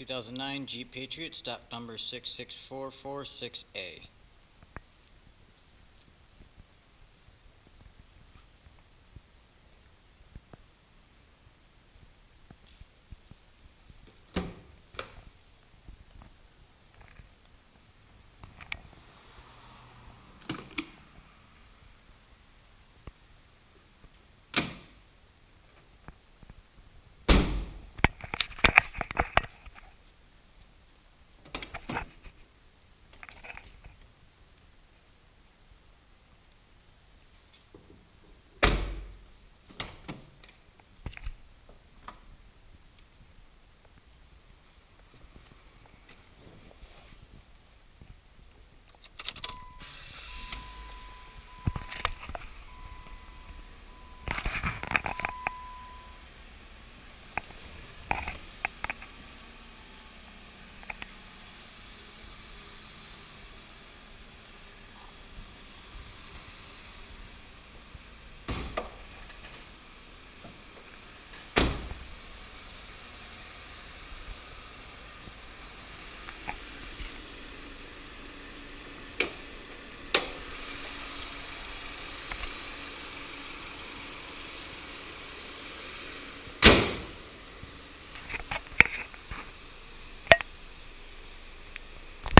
2009 Jeep Patriot, stop number 66446A.